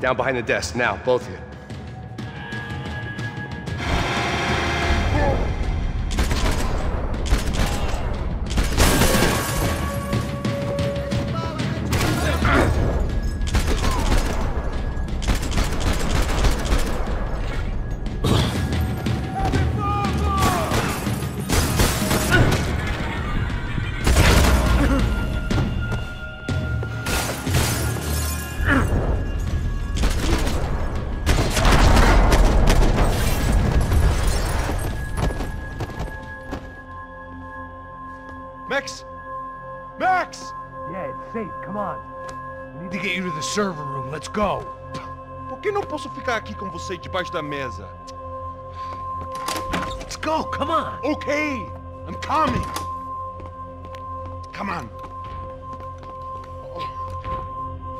Down behind the desk, now, both of you. Max! Yeah, it's safe. Come on. We need to get you to the server room. Let's go. Por que não posso ficar aqui com você debaixo da mesa? Let's go. Come on. Okay, I'm coming. Come on.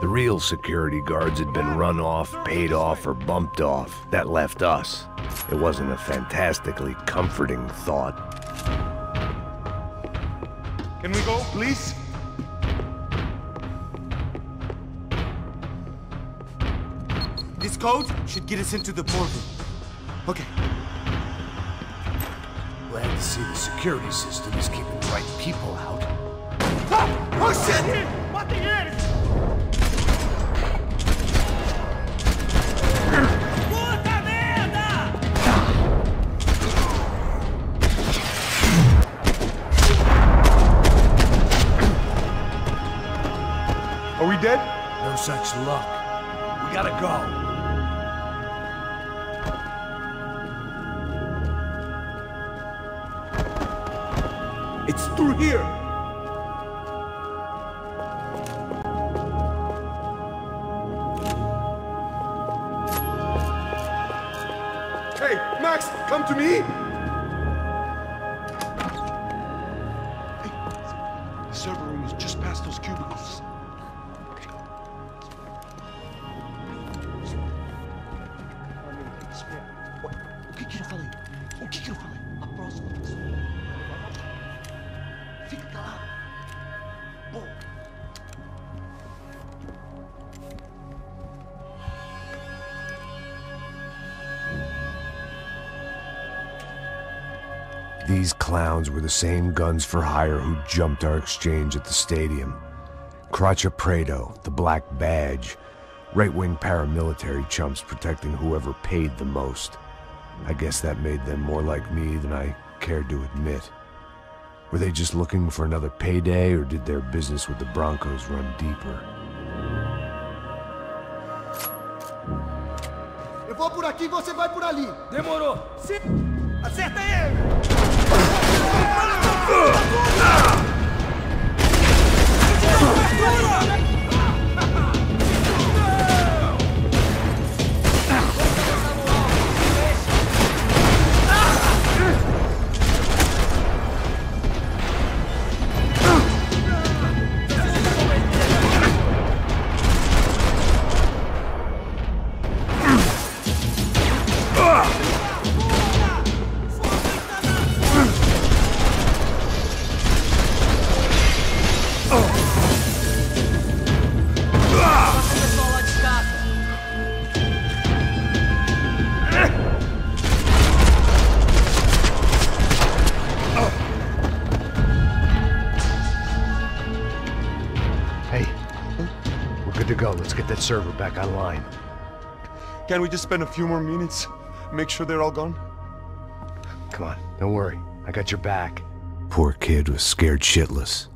The real security guards had been run off, paid off, or bumped off. That left us. It wasn't a fantastically comforting thought. Can we go, please? This code should get us into the portal. Okay. Glad to see the security system is keeping the right people out. Ah, oh shit! Are we? No such luck. We gotta go. It's through here. Hey, Max, come to me! The server room is just past those cubicles. These clowns were the same guns for hire who jumped our exchange at the stadium. Crachá Preto, the Black Badge, right-wing paramilitary chumps protecting whoever paid the most. I guess that made them more like me than I cared to admit. Were they just looking for another payday, or did their business with the Brancos run deeper? Eu vou por aqui, você vai por ali. Demorou. Acerta ele! Get that server back online. Can we just spend a few more minutes? Make sure they're all gone? Come on, don't worry. I got your back. Poor kid was scared shitless,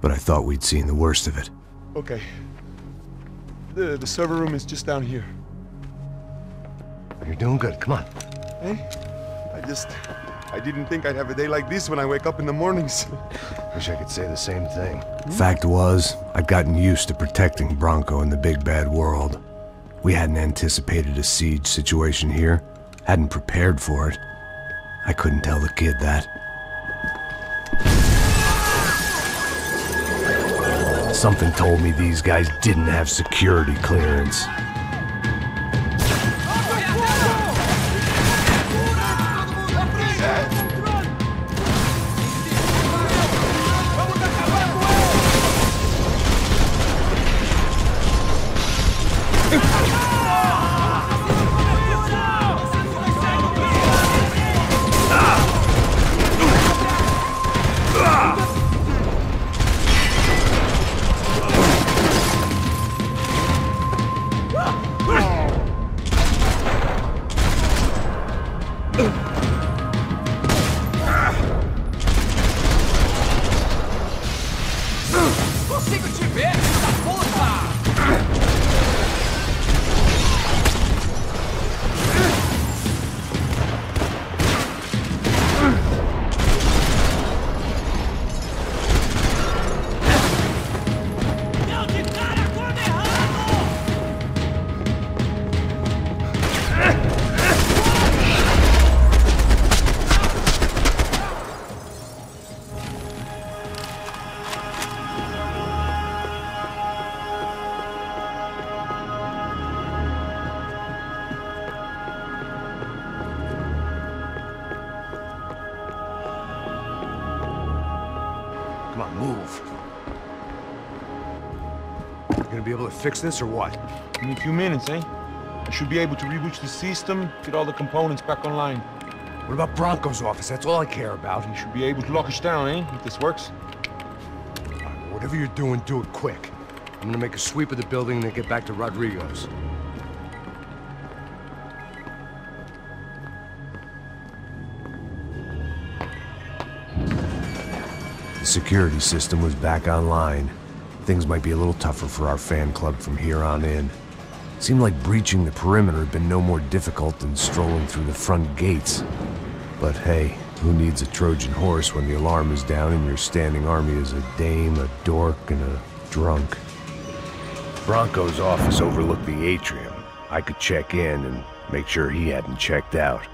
but I thought we'd seen the worst of it. Okay. The, the server room is just down here. You're doing good. Come on. Hey, I just... I didn't think I'd have a day like this when I wake up in the mornings. Wish I could say the same thing. Fact was, I'd gotten used to protecting Branco in the big bad world. We hadn't anticipated a siege situation here, hadn't prepared for it. I couldn't tell the kid that. Something told me these guys didn't have security clearance. Ooh. move. You gonna be able to fix this or what? In a few minutes, eh? I should be able to reboot the system, get all the components back online. What about Branco's office? That's all I care about. He should be able to lock us down, eh? If this works. Whatever you're doing, do it quick. I'm gonna make a sweep of the building and then get back to Rodrigo's. The security system was back online. Things might be a little tougher for our fan club from here on in. Seemed like breaching the perimeter had been no more difficult than strolling through the front gates. But hey, who needs a Trojan horse when the alarm is down and your standing army is a dame, a dork, and a drunk? Branco's office overlooked the atrium. I could check in and make sure he hadn't checked out.